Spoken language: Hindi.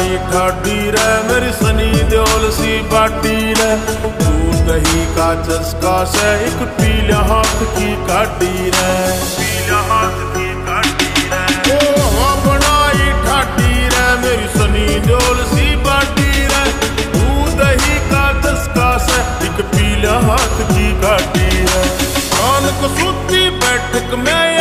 खाई ठाडी रे, मेरी सनी देओल सी बाटी रे। तू दही का चस्का से एक पीला हाथ की काटी रे। पीला हाथ की काटी रे। हाँ, कान को बैठक में